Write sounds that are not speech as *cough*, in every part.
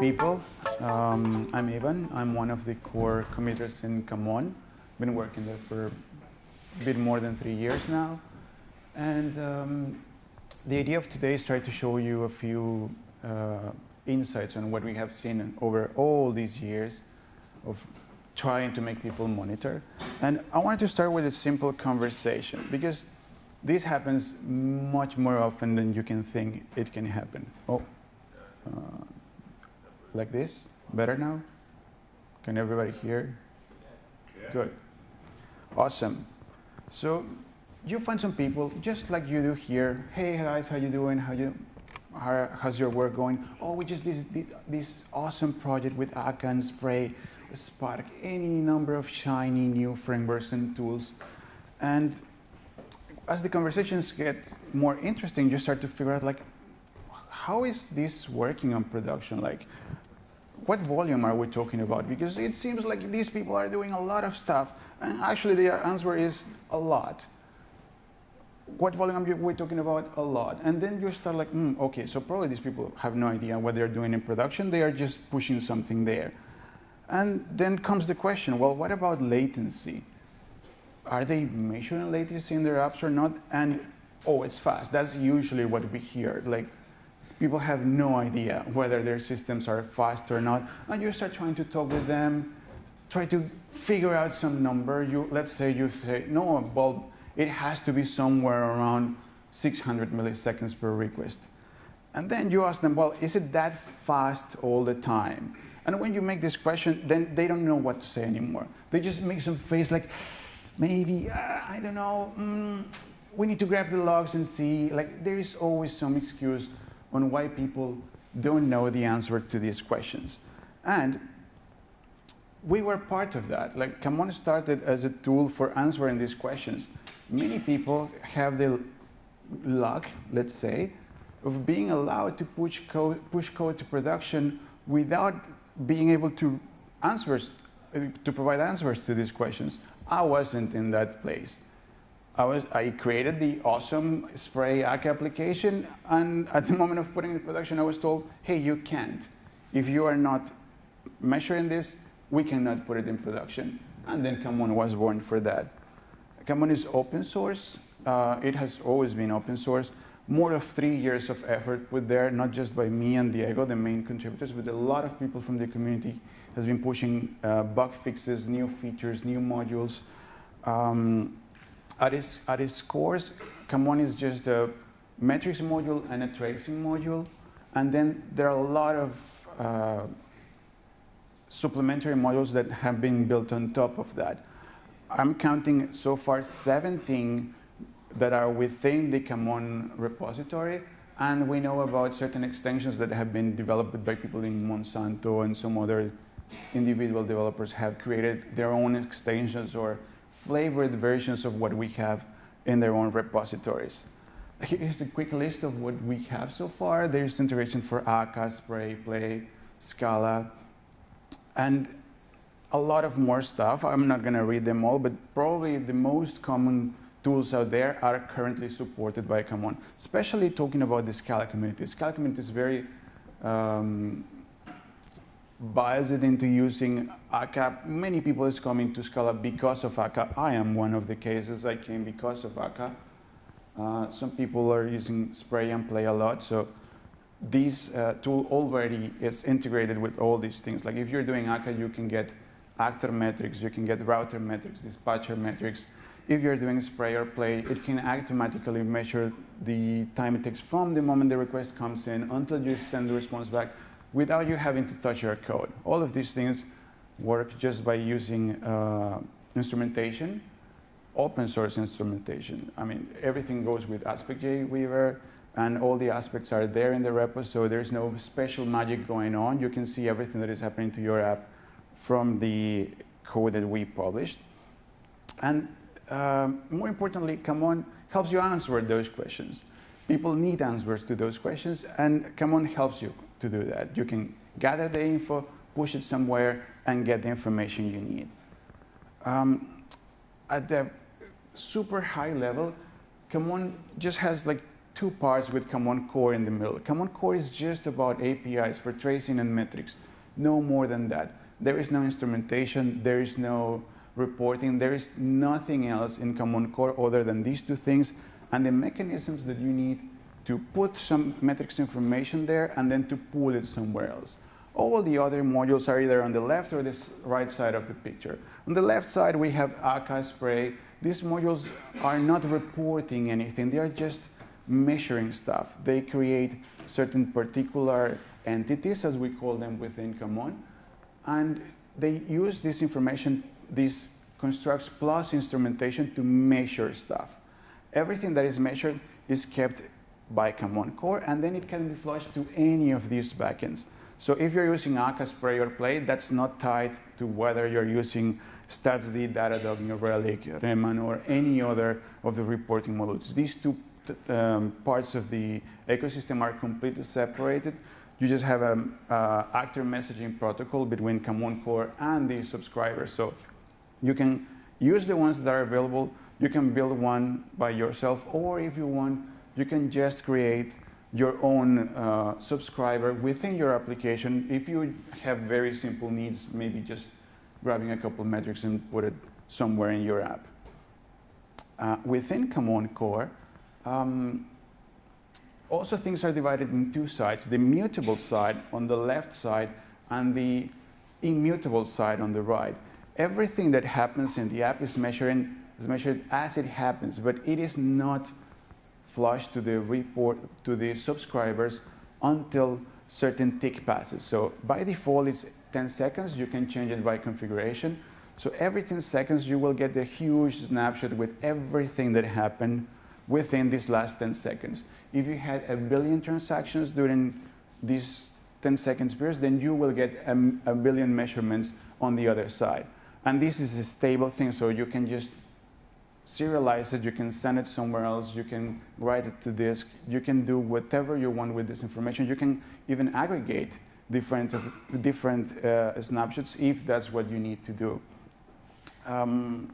people. Um, I'm Ivan. I'm one of the core committers in Kamon. I've been working there for a bit more than three years now. And um, the idea of today is try to show you a few uh, insights on what we have seen over all these years of trying to make people monitor. And I wanted to start with a simple conversation because this happens much more often than you can think it can happen. Oh, uh, like this? Better now? Can everybody hear? Yeah. Good. Awesome. So you find some people just like you do here. Hey guys, how you doing? How you? How, how's your work going? Oh, we just did this, this awesome project with Akka and Spray, Spark, any number of shiny new frameworks and tools. And as the conversations get more interesting, you start to figure out like, how is this working on production? Like, what volume are we talking about? Because it seems like these people are doing a lot of stuff, and actually the answer is a lot. What volume are we talking about? A lot. And then you start like, mm, okay, so probably these people have no idea what they're doing in production. They are just pushing something there. And then comes the question, well, what about latency? are they measuring latency in their apps or not? And oh, it's fast. That's usually what we hear. Like people have no idea whether their systems are fast or not. And you start trying to talk with them, try to figure out some number. You let's say you say no, well, it has to be somewhere around 600 milliseconds per request. And then you ask them, well, is it that fast all the time? And when you make this question, then they don't know what to say anymore. They just make some face like, maybe, uh, I don't know, mm, we need to grab the logs and see. Like, there is always some excuse on why people don't know the answer to these questions. And we were part of that. Like, Kamon started as a tool for answering these questions. Many people have the luck, let's say, of being allowed to push code, push code to production without being able to answers to provide answers to these questions. I wasn't in that place. I, was, I created the awesome Spray Akka application, and at the moment of putting it in production, I was told, hey, you can't. If you are not measuring this, we cannot put it in production. And then Kamon was born for that. Kamon is open source. Uh, it has always been open source. More of three years of effort put there, not just by me and Diego, the main contributors, but a lot of people from the community has been pushing uh, bug fixes, new features, new modules. Um, at, its, at its Kamon is just a metrics module and a tracing module. And then there are a lot of uh, supplementary modules that have been built on top of that. I'm counting so far 17 that are within the Kamon repository. And we know about certain extensions that have been developed by people in Monsanto and some other individual developers have created their own extensions or flavored versions of what we have in their own repositories. Here's a quick list of what we have so far. There's integration for Akka, Spray, Play, Scala, and a lot of more stuff. I'm not going to read them all, but probably the most common tools out there are currently supported by Kamon, especially talking about the Scala community. Scala community is very um, biased into using Akka. Many people is coming to Scala because of Akka. I am one of the cases. I came because of Akka. Uh, some people are using Spray and Play a lot. So this uh, tool already is integrated with all these things. Like if you're doing Akka, you can get actor metrics, you can get router metrics, dispatcher metrics. If you're doing Spray or Play, it can automatically measure the time it takes from the moment the request comes in until you send the response back without you having to touch your code. All of these things work just by using uh, instrumentation, open source instrumentation. I mean, everything goes with AspectJ Weaver, and all the aspects are there in the repo, so there's no special magic going on. You can see everything that is happening to your app from the code that we published. And um, more importantly, Kamon helps you answer those questions. People need answers to those questions, and Kamon helps you to do that. You can gather the info, push it somewhere, and get the information you need. Um, at the super high level, Kamon just has like two parts with Kamon Core in the middle. Kamon Core is just about APIs for tracing and metrics, no more than that. There is no instrumentation, there is no reporting, there is nothing else in Kamon Core other than these two things and the mechanisms that you need to put some metrics information there and then to pull it somewhere else. All the other modules are either on the left or the right side of the picture. On the left side, we have Akka Spray. These modules are not reporting anything. They are just measuring stuff. They create certain particular entities, as we call them within Kamon, and they use this information, these constructs plus instrumentation to measure stuff. Everything that is measured is kept by Kamon Core, and then it can be flushed to any of these backends. So if you're using Akka Spray or Play, that's not tied to whether you're using StatsD, Datadog, New Relic, Riemann, or any other of the reporting modules. These two um, parts of the ecosystem are completely separated. You just have an uh, actor messaging protocol between Kamon Core and the subscribers. So you can use the ones that are available. You can build one by yourself, or if you want, you can just create your own uh, subscriber within your application. If you have very simple needs, maybe just grabbing a couple metrics and put it somewhere in your app. Uh, within Kamon Core, um, also things are divided in two sides, the mutable side on the left side and the immutable side on the right. Everything that happens in the app is, measuring, is measured as it happens, but it is not flush to the report to the subscribers until certain tick passes. So by default, it's 10 seconds. You can change it by configuration. So every 10 seconds, you will get a huge snapshot with everything that happened within these last 10 seconds. If you had a billion transactions during these 10 seconds period, then you will get a, a billion measurements on the other side. And this is a stable thing, so you can just serialize it, you can send it somewhere else, you can write it to disk, you can do whatever you want with this information. You can even aggregate different, different uh, snapshots if that's what you need to do. Um,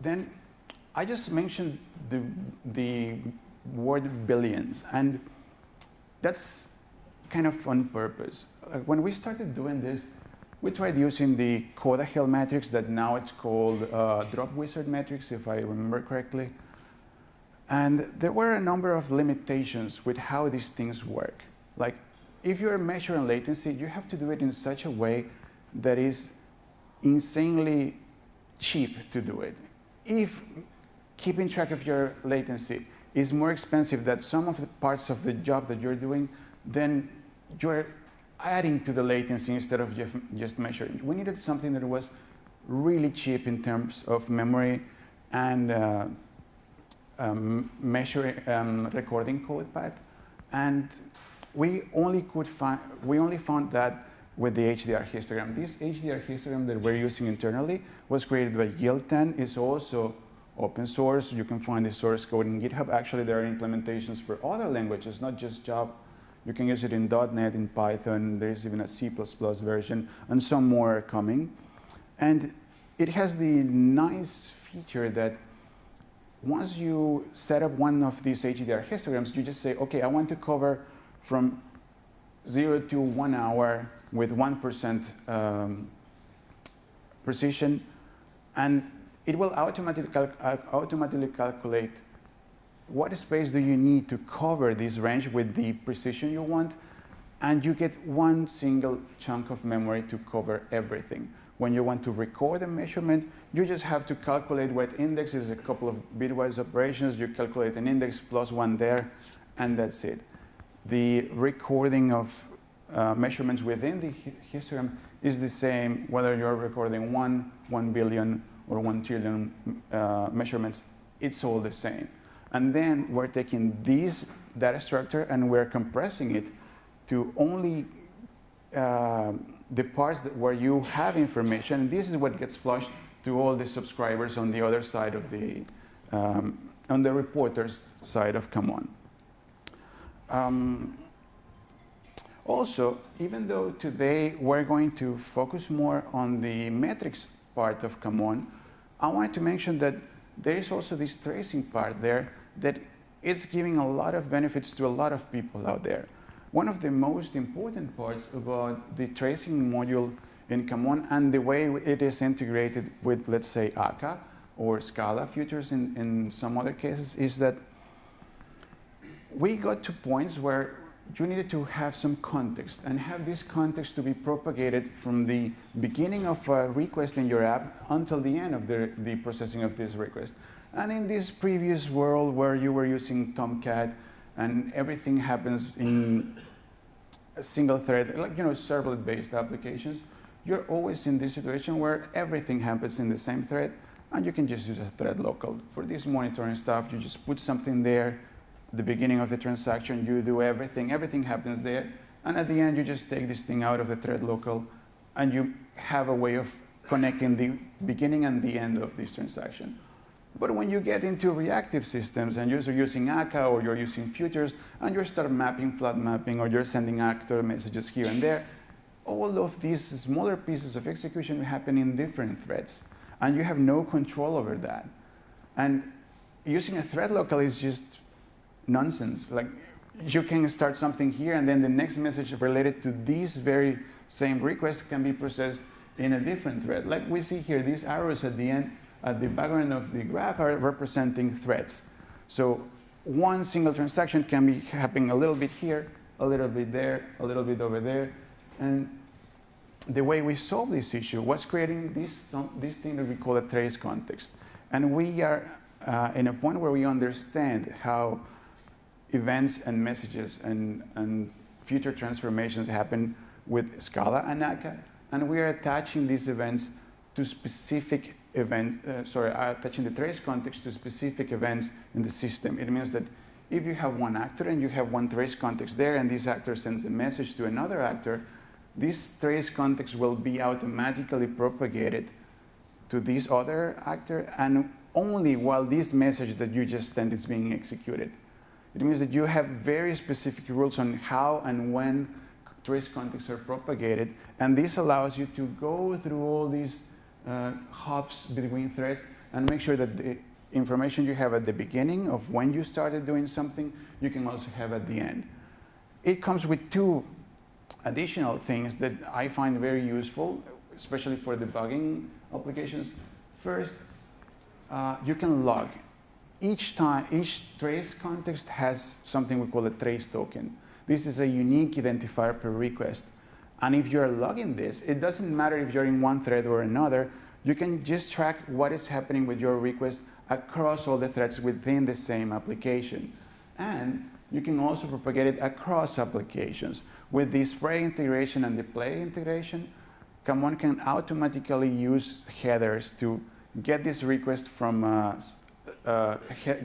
then I just mentioned the, the word billions, and that's kind of on purpose. Like when we started doing this, we tried using the Codahale metrics that now it's called uh, Dropwizard metrics, if I remember correctly. And there were a number of limitations with how these things work. Like, if you're measuring latency, you have to do it in such a way that is insanely cheap to do it. If keeping track of your latency is more expensive than some of the parts of the job that you're doing, then you're adding to the latency instead of just measuring. We needed something that was really cheap in terms of memory and uh, um, measuring um, recording code path. And we only could find we only found that with the HDR histogram. This HDR histogram that we're using internally was created by Gil Tene. It's also open source. You can find the source code in GitHub. Actually, there are implementations for other languages, not just Java you can use it in .NET, in Python. There's even a C++ version, and some more are coming. And it has the nice feature that once you set up one of these HDR histograms, you just say, OK, I want to cover from 0 to 1 hour with 1% um, precision. And it will automatically, cal automatically calculate what space do you need to cover this range with the precision you want? And you get one single chunk of memory to cover everything. When you want to record a measurement, you just have to calculate what index is a couple of bitwise operations. You calculate an index plus one there, and that's it. The recording of uh, measurements within the histogram is the same whether you're recording one, one billion, or one trillion uh, measurements. It's all the same. And then we're taking this data structure and we're compressing it to only uh, the parts where you have information. This is what gets flushed to all the subscribers on the other side of the, um, on the reporter's side of Kamon. Um, also, even though today we're going to focus more on the metrics part of Kamon, I wanted to mention that there is also this tracing part there that is giving a lot of benefits to a lot of people out there. One of the most important parts about the tracing module in Kamon and the way it is integrated with, let's say, Akka or Scala futures in, in some other cases is that we got to points where you needed to have some context and have this context to be propagated from the beginning of a request in your app until the end of the, the processing of this request. And in this previous world where you were using Tomcat and everything happens in a single thread, like you know, servlet-based applications, you're always in this situation where everything happens in the same thread and you can just use a thread local. For this monitoring stuff, you just put something there, the beginning of the transaction, you do everything, everything happens there. And at the end, you just take this thing out of the thread local and you have a way of connecting the beginning and the end of this transaction. But when you get into reactive systems and you're using Akka or you're using futures and you start mapping, flat mapping, or you're sending actor messages here and there, all of these smaller pieces of execution happen in different threads. And you have no control over that. And using a thread local is just nonsense. Like you can start something here and then the next message related to this very same request can be processed in a different thread. Like we see here, these arrows at the end, at the background of the graph are representing threads. So one single transaction can be happening a little bit here, a little bit there, a little bit over there. And the way we solve this issue was creating this, this thing that we call a trace context. And we are uh, in a point where we understand how events and messages and, and future transformations happen with Scala and Akka, and we are attaching these events to specific events, uh, sorry, uh, attaching the trace context to specific events in the system. It means that if you have one actor and you have one trace context there, and this actor sends a message to another actor, this trace context will be automatically propagated to this other actor, and only while this message that you just sent is being executed. It means that you have very specific rules on how and when trace contexts are propagated, and this allows you to go through all these uh, hops between threads and make sure that the information you have at the beginning of when you started doing something, you can also have at the end. It comes with two additional things that I find very useful, especially for debugging applications. First, uh, you can log each time, each trace context has something we call a trace token. This is a unique identifier per request. And if you're logging this, it doesn't matter if you're in one thread or another, you can just track what is happening with your request across all the threads within the same application. And you can also propagate it across applications. With the spray integration and the play integration, Kamon can automatically use headers to get this request from uh, uh,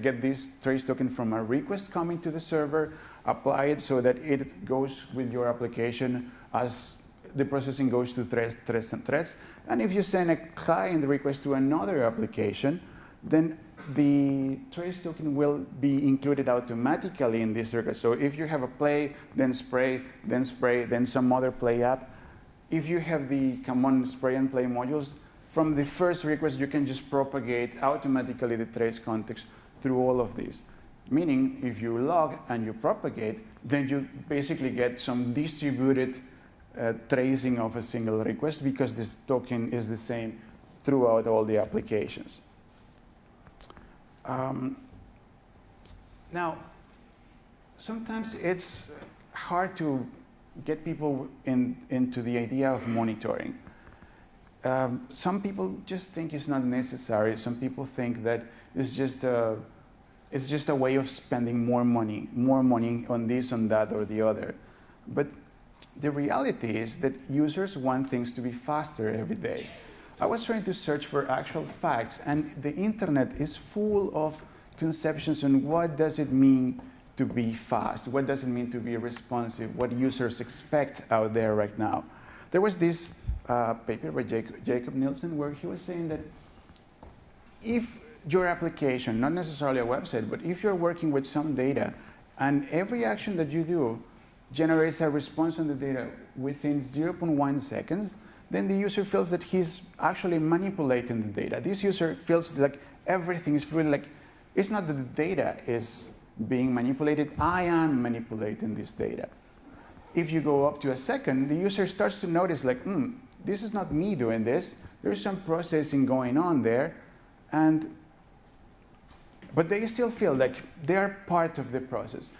get this trace token from a request coming to the server, apply it so that it goes with your application as the processing goes to threads, threads, and threads. And if you send a client request to another application, then the trace token will be included automatically in this request. So if you have a play, then spray, then spray, then some other play app, if you have the Kamon spray and play modules, from the first request, you can just propagate automatically the trace context through all of these. Meaning, if you log and you propagate, then you basically get some distributed uh, tracing of a single request because this token is the same throughout all the applications. Um, now, sometimes it's hard to get people in, into the idea of monitoring um, some people just think it's not necessary. Some people think that it's just a, it's just a way of spending more money, more money on this, on that, or the other. But the reality is that users want things to be faster every day. I was trying to search for actual facts, and the internet is full of conceptions on what does it mean to be fast, what does it mean to be responsive, what users expect out there right now. There was this uh, paper by Jacob, Jakob Nielsen where he was saying that if your application, not necessarily a website, but if you're working with some data and every action that you do generates a response on the data within 0.1 seconds, then the user feels that he's actually manipulating the data. This user feels like everything is really like, it's not that the data is being manipulated, I am manipulating this data. If you go up to a second, the user starts to notice like, hmm, this is not me doing this. There's some processing going on there. And, but they still feel like they're part of the process.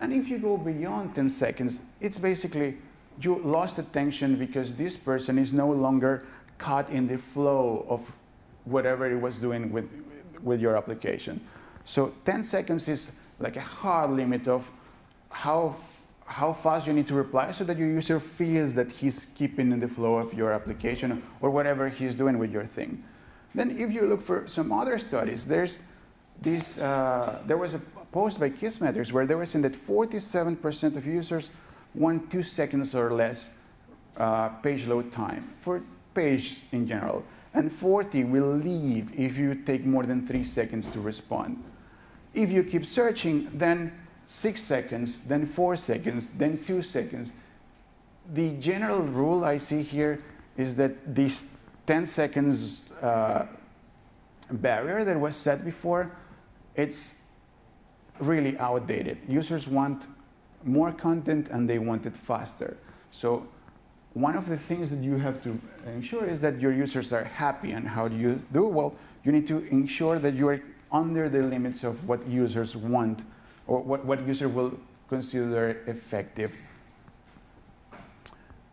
And if you go beyond 10 seconds, it's basically you lost attention because this person is no longer caught in the flow of whatever it was doing with, with your application. So 10 seconds is like a hard limit of how, how fast you need to reply so that your user feels that he's keeping in the flow of your application or whatever he's doing with your thing. Then if you look for some other studies, there's this, uh, there was a post by Kissmetrics where they were saying that 47% of users want two seconds or less uh, page load time for page in general. And 40 will leave if you take more than three seconds to respond. If you keep searching, then six seconds, then four seconds, then two seconds. The general rule I see here is that this 10 seconds uh, barrier that was set before, it's really outdated. Users want more content and they want it faster. So one of the things that you have to ensure is that your users are happy. And how do you do? Well, you need to ensure that you are under the limits of what users want or what, what user will consider effective.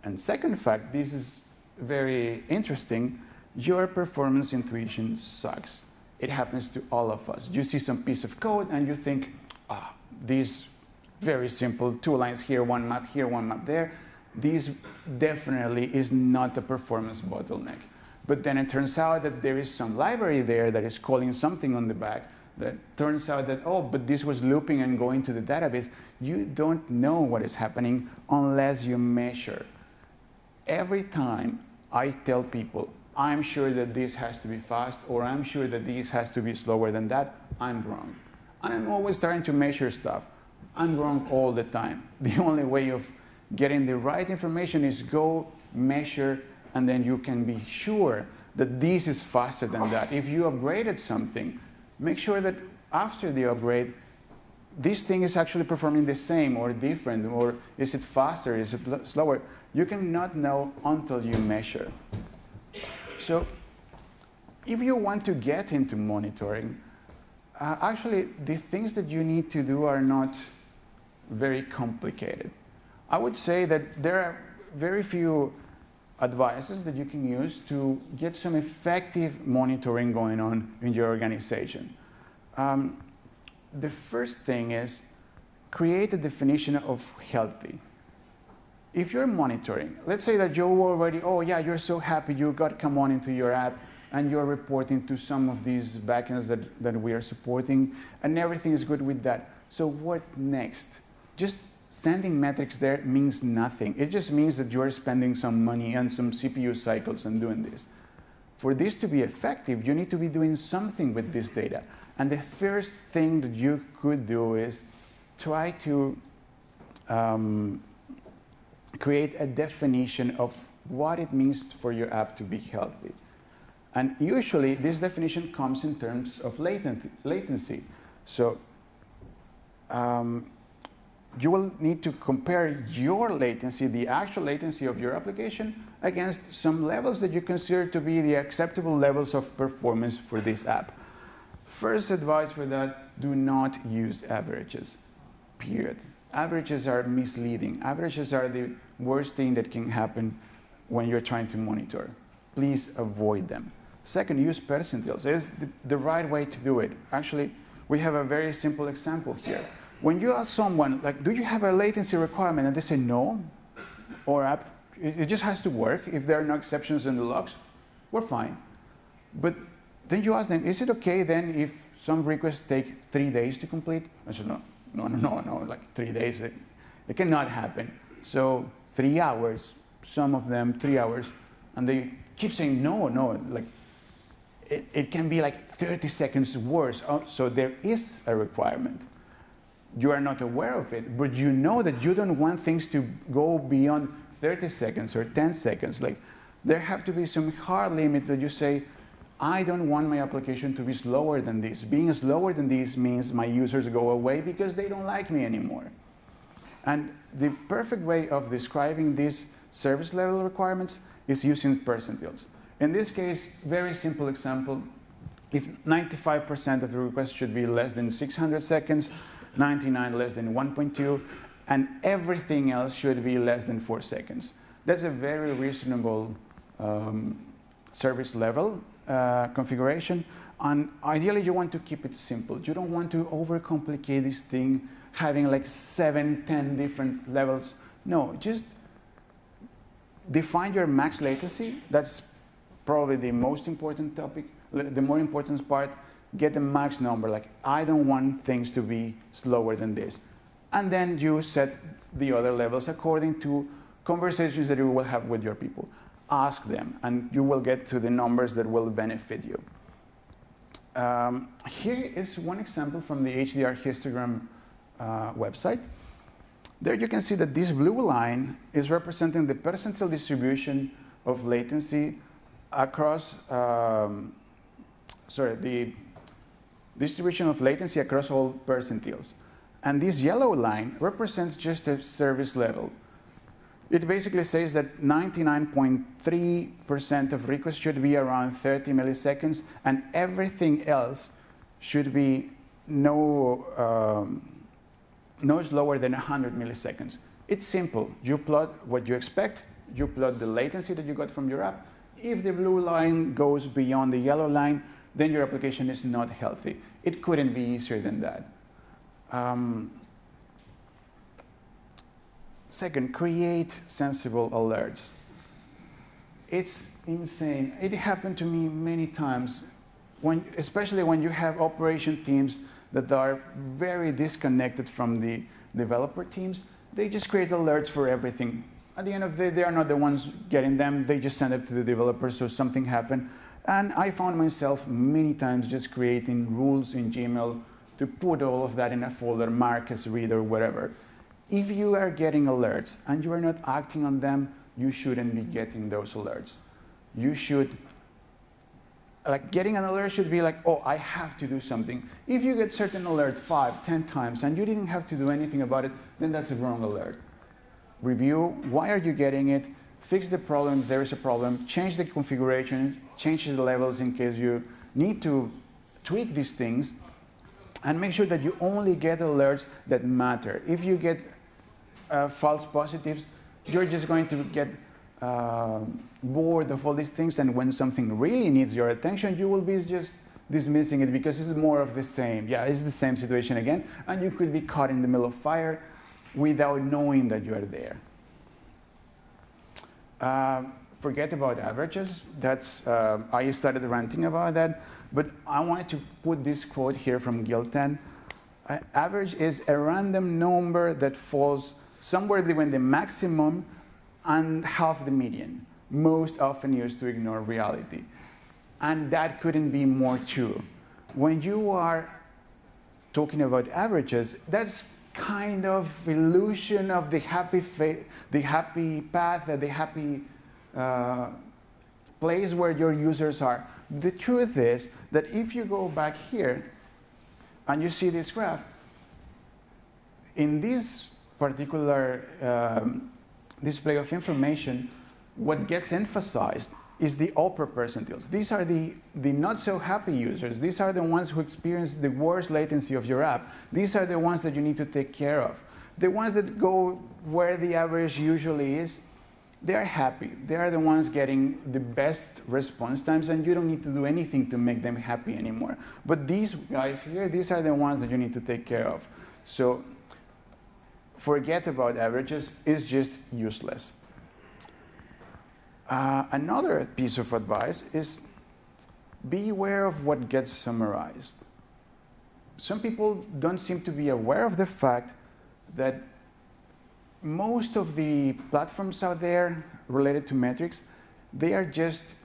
And second fact, this is very interesting, your performance intuition sucks. It happens to all of us. You see some piece of code and you think, ah, this very simple, two lines here, one map here, one map there. This definitely is not a performance bottleneck. But then it turns out that there is some library there that is calling something on the back that turns out that, oh, but this was looping and going to the database. You don't know what is happening unless you measure. Every time I tell people, I'm sure that this has to be fast, or I'm sure that this has to be slower than that, I'm wrong. And I'm always trying to measure stuff. I'm wrong all the time. *laughs* The only way of getting the right information is go measure, and then you can be sure that this is faster than that. If you upgraded something, make sure that after the upgrade, this thing is actually performing the same or different, or is it faster, is it slower? You cannot know until you measure. So if you want to get into monitoring, uh, actually the things that you need to do are not very complicated. I would say that there are very few advices that you can use to get some effective monitoring going on in your organization. Um, the first thing is create a definition of healthy. If you're monitoring, let's say that you're already, oh yeah, you're so happy you got Kamon into your app and you're reporting to some of these backends that, that we are supporting and everything is good with that. So what next? Just sending metrics there means nothing. It just means that you're spending some money and some CPU cycles on doing this. For this to be effective, you need to be doing something with this data. And the first thing that you could do is try to um, create a definition of what it means for your app to be healthy. And usually, this definition comes in terms of latency. So um, you will need to compare your latency, the actual latency of your application, against some levels that you consider to be the acceptable levels of performance for this app. First advice for that, do not use averages, period. Averages are misleading. Averages are the worst thing that can happen when you're trying to monitor. Please avoid them. Second, use percentiles. It's the, the right way to do it. Actually, we have a very simple example here when you ask someone, like, do you have a latency requirement? And they say no, or app, it just has to work. If there are no exceptions in the logs, we're fine. But then you ask them, is it okay then if some requests take three days to complete? I said, no, no, no, no, no, like three days, it, it cannot happen. So three hours, some of them three hours, and they keep saying no, no, like it, it can be like 30 seconds worse. Oh, so there is a requirement you are not aware of it, but you know that you don't want things to go beyond 30 seconds or 10 seconds. Like There have to be some hard limit that you say, I don't want my application to be slower than this. Being slower than this means my users go away because they don't like me anymore. And the perfect way of describing these service level requirements is using percentiles. In this case, very simple example, if 95% of the requests should be less than 600 seconds, 99 less than 1.2, and everything else should be less than four seconds. That's a very reasonable um, service level uh, configuration. And ideally, you want to keep it simple. You don't want to overcomplicate this thing, having like seven, ten different levels. No, just define your max latency. That's probably the most important topic, the more important part. Get the max number. Like, I don't want things to be slower than this. And then you set the other levels according to conversations that you will have with your people ask them, and you will get to the numbers that will benefit you. Um, here is one example from the HDR histogram uh, website. There you can see that this blue line is representing the percentile distribution of latency across, um, sorry, the distribution of latency across all percentiles. And this yellow line represents just a service level. It basically says that 99.3% of requests should be around 30 milliseconds, and everything else should be no, um, no slower than 100 milliseconds. It's simple. You plot what you expect, you plot the latency that you got from your app. If the blue line goes beyond the yellow line, then your application is not healthy. It couldn't be easier than that. Um, Second, create sensible alerts. It's insane. It happened to me many times, when, especially when you have operation teams that are very disconnected from the developer teams. They just create alerts for everything. At the end of the day, they are not the ones getting them. They just send it to the developers so something happened. And I found myself many times just creating rules in Gmail to put all of that in a folder, mark as read or whatever if you are getting alerts and you are not acting on them, you shouldn't be getting those alerts. You should, like getting an alert should be like, oh, I have to do something. If you get certain alerts five, ten times and you didn't have to do anything about it, then that's a wrong alert. Review, why are you getting it? Fix the problem there is a problem, change the configuration, change the levels in case you need to tweak these things, and make sure that you only get alerts that matter. If you get uh, false positives, you're just going to get uh, bored of all these things. And when something really needs your attention, you will be just dismissing it because it's more of the same. Yeah, it's the same situation again. And you could be caught in the middle of fire without knowing that you are there. Uh, forget about averages. That's, uh, I started ranting about that. But I wanted to put this quote here from Gil Tene. Uh, average is a random number that falls somewhere between the maximum and half the median, most often used to ignore reality. And that couldn't be more true. When you are talking about averages, that's kind of illusion of the happy, the happy path, the happy uh, place where your users are. The truth is that if you go back here and you see this graph, in this particular um, display of information, what gets emphasized is the upper percentiles. These are the, the not so happy users. These are the ones who experience the worst latency of your app. These are the ones that you need to take care of. The ones that go where the average usually is, they are happy. They are the ones getting the best response times, and you don't need to do anything to make them happy anymore. But these guys here, these are the ones that you need to take care of. So forget about averages is just useless. Uh, another piece of advice is be aware of what gets summarized. Some people don't seem to be aware of the fact that most of the platforms out there related to metrics, they are just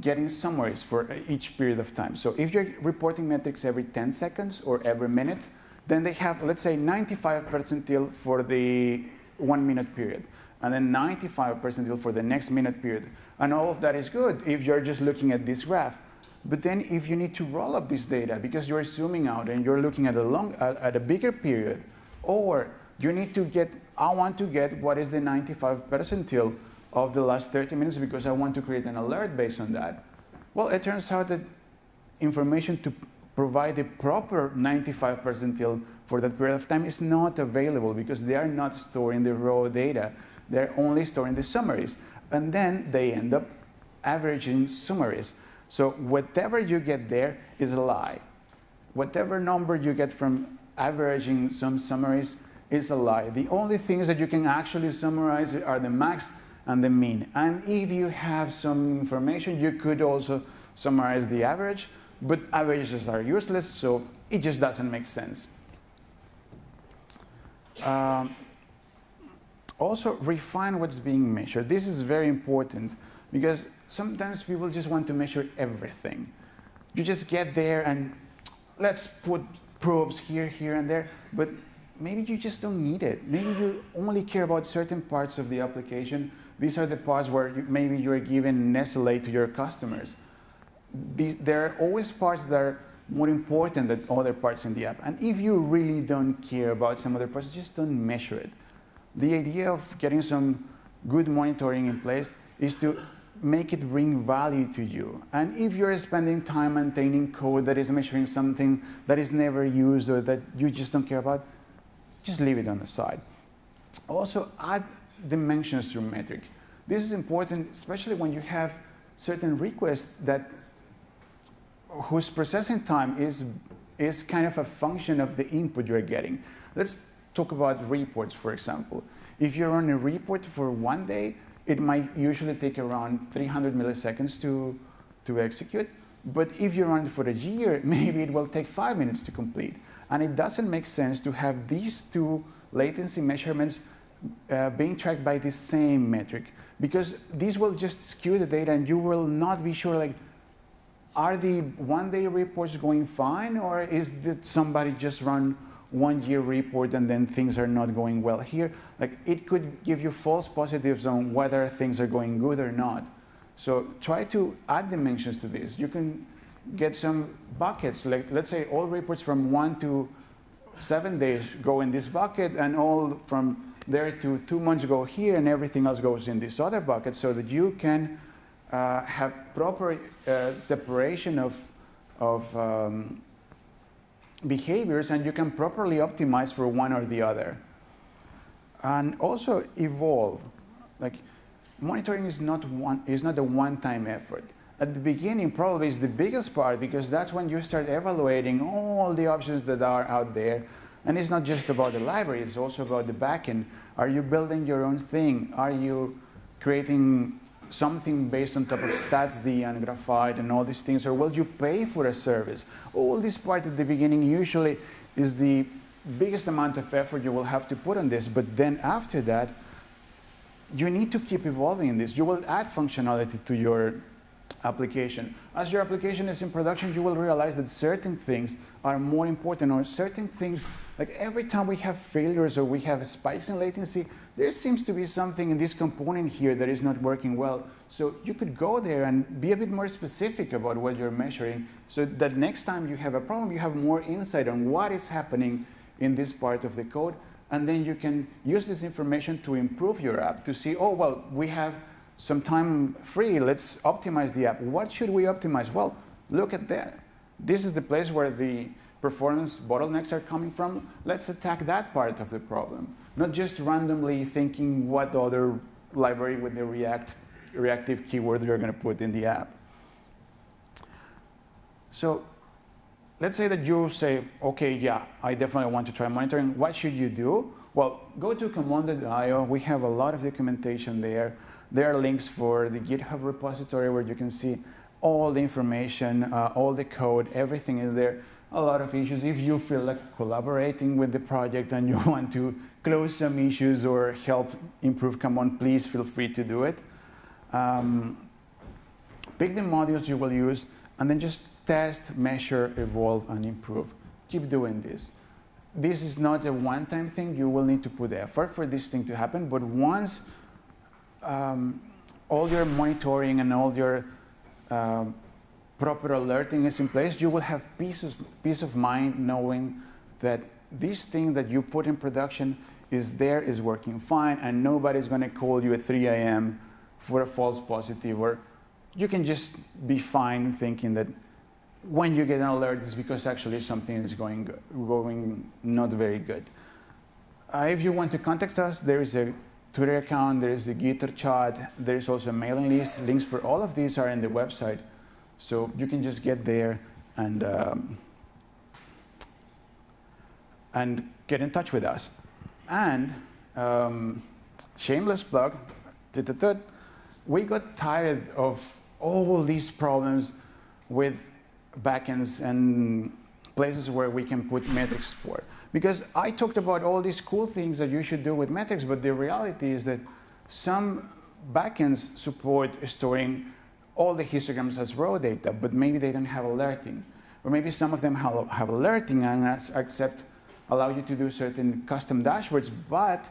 getting summaries for each period of time. So if you're reporting metrics every 10 seconds or every minute, then they have, let's say, 95 percentile for the one minute period, and then 95 percentile for the next minute period. And all of that is good if you're just looking at this graph. But then if you need to roll up this data because you're zooming out and you're looking at a, long, at a bigger period, or you need to get, I want to get what is the 95 percentile of the last 30 minutes because I want to create an alert based on that. Well, it turns out that information to provide the proper 95 percentile for that period of time is not available because they are not storing the raw data. They're only storing the summaries. And then they end up averaging summaries. So whatever you get there is a lie. Whatever number you get from averaging some summaries is a lie. The only things that you can actually summarize are the max and the mean. And if you have some information, you could also summarize the average, but averages are useless, so it just doesn't make sense. Um, also, refine what's being measured. This is very important because sometimes people just want to measure everything. You just get there and let's put probes here, here, and there, but maybe you just don't need it. Maybe you only care about certain parts of the application. These are the parts where you, maybe you're giving SLA to your customers. These, there are always parts that are more important than other parts in the app. And if you really don't care about some other parts, just don't measure it. The idea of getting some good monitoring in place is to make it bring value to you. And if you're spending time maintaining code that is measuring something that is never used or that you just don't care about, just leave it on the side. Also, add dimensions to your metric. This is important, especially when you have certain requests that whose processing time is, is kind of a function of the input you're getting. Let's talk about reports, for example. If you run a report for one day, it might usually take around 300 milliseconds to, to execute. But if you run it for a year, *laughs* maybe it will take five minutes to complete. And it doesn't make sense to have these two latency measurements uh, being tracked by the same metric because these will just skew the data and you will not be sure like are the one day reports going fine or is that somebody just run one year report and then things are not going well here. Like it could give you false positives on whether things are going good or not. So try to add dimensions to this. You can get some buckets, like let's say all reports from one to seven days go in this bucket and all from there to two months go here and everything else goes in this other bucket so that you can uh, have proper uh, separation of, of um, behaviors and you can properly optimize for one or the other. And also evolve. Like monitoring is not one is not a one-time effort. At the beginning probably is the biggest part because that's when you start evaluating all the options that are out there. And it's not just about the library, it's also about the backend. Are you building your own thing? Are you creating something based on top of StatsD and Graphite and all these things, or will you pay for a service? All this part at the beginning usually is the biggest amount of effort you will have to put on this, but then after that, you need to keep evolving in this. You will add functionality to your application. As your application is in production, you will realize that certain things are more important or certain things, like every time we have failures or we have spikes in latency, there seems to be something in this component here that is not working well. So you could go there and be a bit more specific about what you're measuring so that next time you have a problem, you have more insight on what is happening in this part of the code. And then you can use this information to improve your app to see, oh, well, we have some time free, let's optimize the app. What should we optimize? Well, look at that. This is the place where the performance bottlenecks are coming from. Let's attack that part of the problem, not just randomly thinking what other library with the React reactive keyword you're going to put in the app. So let's say that you say, okay, yeah, I definitely want to try monitoring. What should you do? Well, go to kamon.io. We have a lot of documentation there. There are links for the GitHub repository where you can see all the information, uh, all the code, everything is there. A lot of issues. If you feel like collaborating with the project and you *laughs* want to close some issues or help improve Kamon, please feel free to do it. Um, pick the modules you will use and then just test, measure, evolve, and improve. Keep doing this. this is not a one-time thing. You will need to put effort for this thing to happen. But once um, all your monitoring and all your um, proper alerting is in place, you will have peace of, peace of mind knowing that this thing that you put in production is there, is working fine, and nobody's going to call you at 3 a.m. for a false positive, or you can just be fine thinking that when you get an alert, it's because actually something is going, going not very good. Uh, if you want to contact us, there is a Twitter account, there is a Gitter chat, there is also a mailing list. Links for all of these are in the website. So you can just get there and, um, and get in touch with us. And um, shameless plug, we got tired of all these problems with backends and places where we can put metrics for. Because I talked about all these cool things that you should do with metrics, but the reality is that some backends support storing all the histograms as raw data, but maybe they don't have alerting. Or maybe some of them have, have alerting and accept, allow you to do certain custom dashboards, but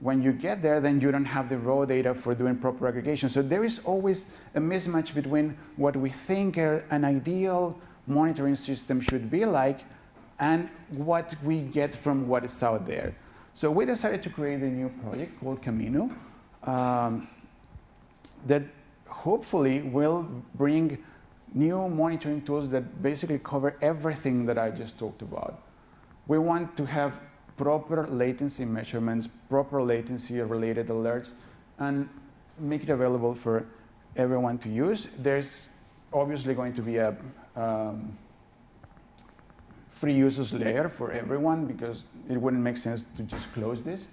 when you get there, then you don't have the raw data for doing proper aggregation. So there is always a mismatch between what we think uh, an ideal monitoring system should be like and what we get from what is out there. So we decided to create a new project called Kamino um, that hopefully will bring new monitoring tools that basically cover everything that I just talked about. We want to have proper latency measurements, proper latency related alerts, and make it available for everyone to use. There's obviously going to be a um, free users layer for everyone because it wouldn't make sense to just close this.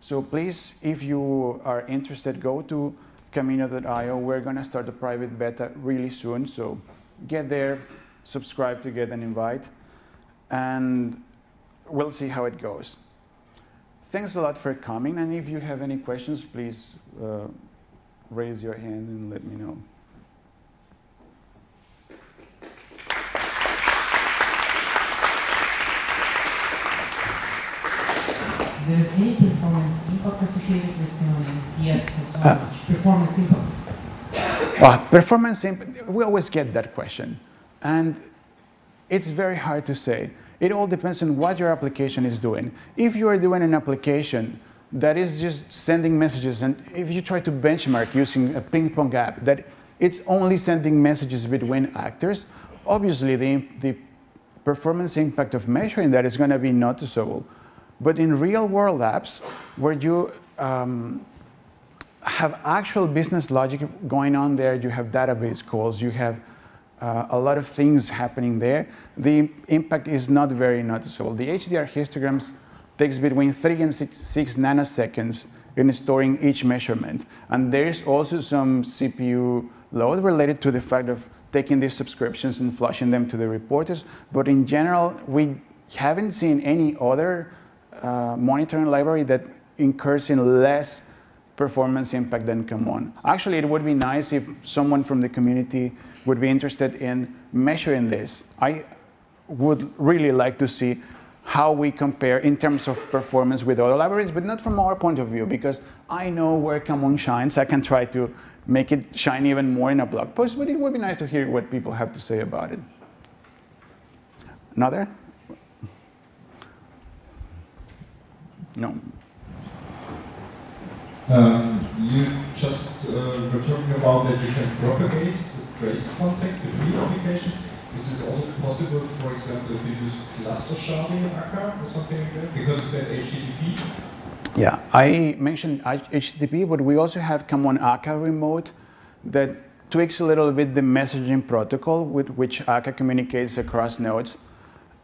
So please, if you are interested, go to Kamino.io. We're going to start a private beta really soon. So get there, subscribe to get an invite, and we'll see how it goes. Thanks a lot for coming. And if you have any questions, please uh, raise your hand and let me know. There's any performance impact associated with Canonian? Yes, uh, performance impact. Well, performance impact, we always get that question. And it's very hard to say. It all depends on what your application is doing. If you are doing an application that is just sending messages, and if you try to benchmark using a ping pong app that it's only sending messages between actors, obviously the, the performance impact of measuring that is going to be noticeable. But in real world apps, where you um, have actual business logic going on there, you have database calls, you have uh, a lot of things happening there, the impact is not very noticeable. The HDR histograms takes between three and six, six nanoseconds in storing each measurement. And there is also some CPU load related to the fact of taking these subscriptions and flushing them to the reporters. But in general, we haven't seen any other uh, monitoring library that incurs in less performance impact than Kamon. Actually, it would be nice if someone from the community would be interested in measuring this. I would really like to see how we compare in terms of performance with other libraries, but not from our point of view, because I know where Kamon shines. I can try to make it shine even more in a blog post, but it would be nice to hear what people have to say about it. Another? No. Um, you just uh, were talking about that you can propagate the trace context between applications. Is this also possible, for example, if you use cluster sharding in Akka or something like that? Because you said HTTP. Yeah, I mentioned HTTP, but we also have Kamon Akka remote that tweaks a little bit the messaging protocol with which Akka communicates across nodes.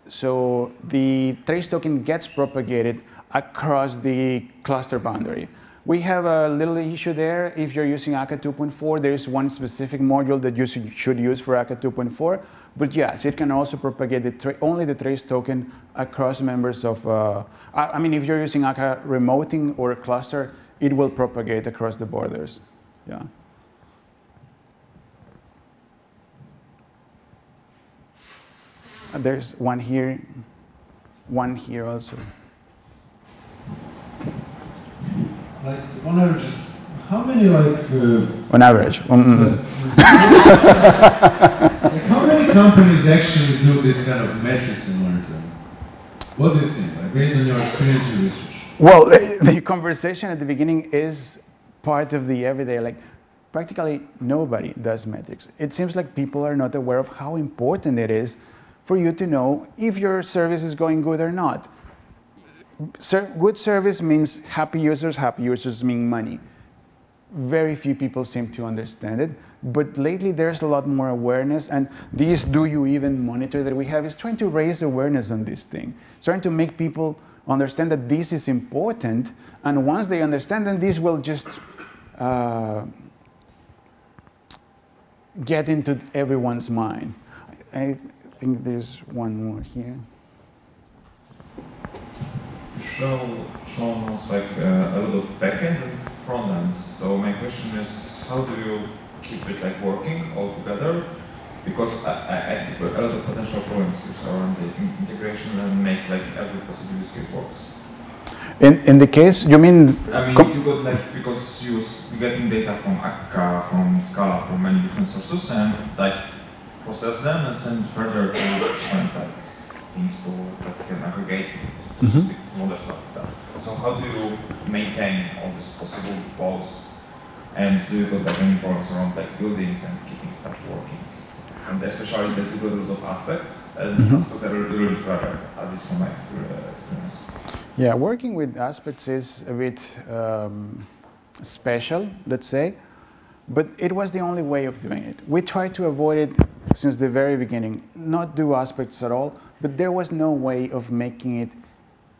So the trace token gets propagated across the cluster boundary. We have a little issue there. If you're using Akka 2.4, there is one specific module that you should use for Akka 2.4. But yes, it can also propagate the only the trace token across members of, uh, I mean, if you're using Akka remoting or a cluster, it will propagate across the borders. Yeah. There's one here. one here also. Like on average, how many like uh, On average. Mm, mm, mm. *laughs* like how many companies actually do this kind of metrics and monitoring? What do you think, like based on your experience and research? Well, *laughs* the conversation at the beginning is part of the everyday. Like, practically nobody does metrics. It seems like people are not aware of how important it is for you to know if your service is going good or not. Good service means happy users, happy users mean money. Very few people seem to understand it, but lately there's a lot more awareness, and this do you even monitor that we have is trying to raise awareness on this thing, trying to make people understand that this is important, and once they understand, then this will just uh, get into everyone's mind. I think there's one more here. Show, shown us like uh, a lot of backend and front ends. So my question is, how do you keep it like working all together? Because I, I, see a lot of potential problems around the integration and make like every possible use case works. In, in the case, you mean? I mean, you got like, because you are getting data from Akka, from Scala, from many different sources, and like process them and send further to different like things to, that can aggregate Mhm. other stuff. So how do you maintain all these possible flows? And do you got like any problems around like buildings and keeping stuff working? And especially that you got a lot of aspects, and Mhm. aspects that are really rare, at least from my experience. Yeah, working with aspects is a bit um, special, let's say, but it was the only way of doing it. We tried to avoid it since the very beginning, not do aspects at all, but there was no way of making it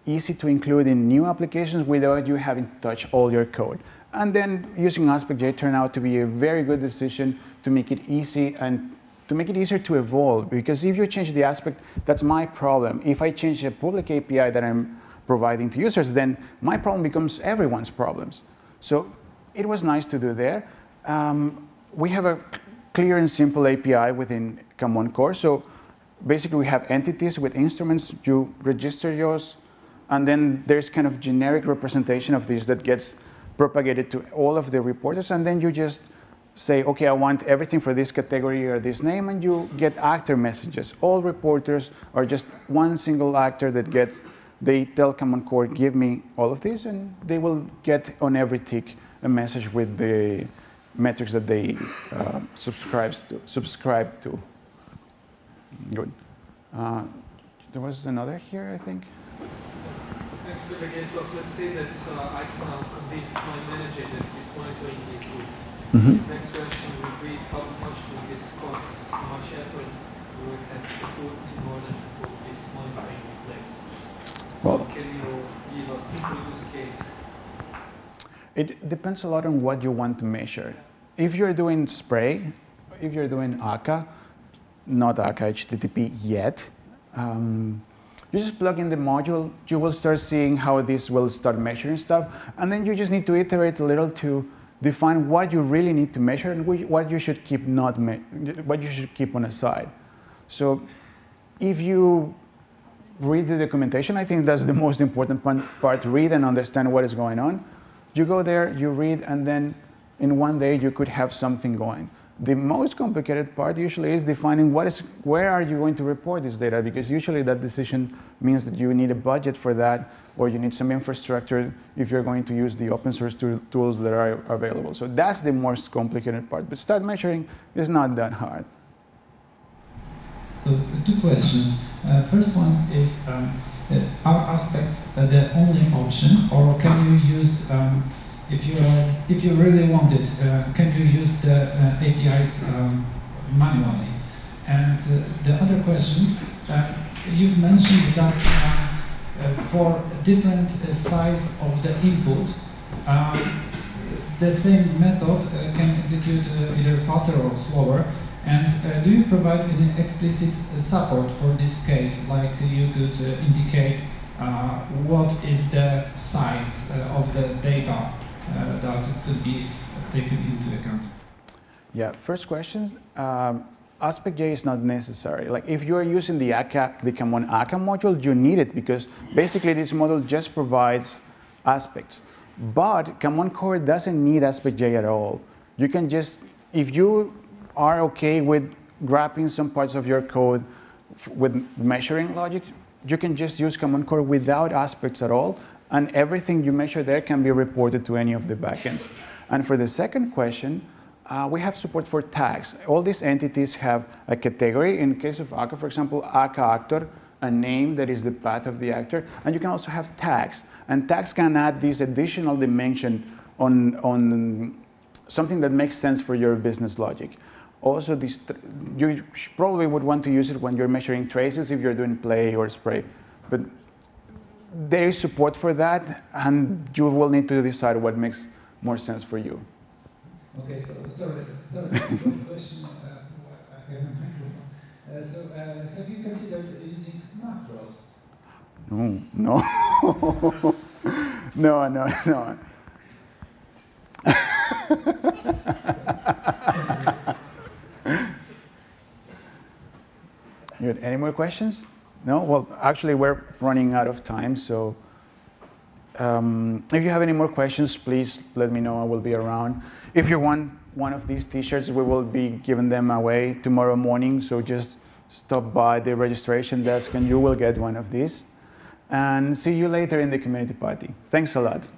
easy to include in new applications without you having to touch all your code. And then using AspectJ turned out to be a very good decision to make it easy and to make it easier to evolve. Because if you change the aspect, that's my problem. If I change a public API that I'm providing to users, then my problem becomes everyone's problems. So it was nice to do there. Um, we have a clear and simple API within Kamon Core. So basically, we have entities with instruments. You register yours, and then there's kind of generic representation of this that gets propagated to all of the reporters, and then you just say, okay, I want everything for this category or this name, and you get actor messages. All reporters are just one single actor that gets, they tell Kamon Core, give me all of this, and they will get on every tick a message with the metrics that they uh, subscribes to, subscribe to. Good. Uh, there was another here, I think. Again, look, let's say that uh, I can now convince my manager that is monitoring this week. Mhm. His next question would be how much would this cost? How much effort we have to put in order to put this monitoring in place? So Well- can you give a simple use case? It depends a lot on what you want to measure. If you're doing spray, if you're doing Akka, not Akka HTTP yet, um, you just plug in the module, you will start seeing how this will start measuring stuff, and then you just need to iterate a little to define what you really need to measure and which- what you should keep not what you should keep on the side. So if you read the documentation, I think that's the most important part, read and understand what is going on. You go there, you read, and then in one day you could have something going. The most complicated part usually is defining what is, where are you going to report this data, because usually that decision means that you need a budget for that, or you need some infrastructure if you're going to use the open source tool- tools that are available. So that's the most complicated part, but start measuring is not that hard. So two questions. Uh, first one is, um, uh, are aspects uh, the only option, or can you use, um, if you are, if you really want it, uh, can you use the uh, APIs um, manually? And uh, the other question, uh, you've mentioned that uh, uh, for different uh, size of the input, the same method uh, can execute uh, either faster or slower. And uh, do you provide any explicit uh, support for this case? Like you could uh, indicate uh, what is the size uh, of the data uh, that could be taken into account? Yeah, first question. Um, AspectJ is not necessary. Like if you are using the Akka, the Kamon Akka module, you need it because basically this module just provides aspects. But Kamon Core doesn't need AspectJ at all. You can just, if you are okay with grabbing some parts of your code with measuring logic, you can just use Kamon Core without aspects at all, and everything you measure there can be reported to any of the backends. And for the second question, uh, we have support for tags. All these entities have a category. In case of Akka, for example, Akka actor, a name that is the path of the actor. And you can also have tags. And tags can add this additional dimension on, on something that makes sense for your business logic. Also, this, you probably would want to use it when you're measuring traces if you're doing play or spray. But there is support for that, and you will need to decide what makes more sense for you. Okay, so sorry, *laughs* question. Uh, I have a microphone. Uh, so, uh, have you considered using macros? No, no, *laughs* no, no, no. *laughs* Good. Any more questions? No? Well, actually, we're running out of time, so um, if you have any more questions, please let me know. I will be around. If you want one of these t-shirts, we will be giving them away tomorrow morning, so just stop by the registration desk and you will get one of these. And see you later in the community party. Thanks a lot.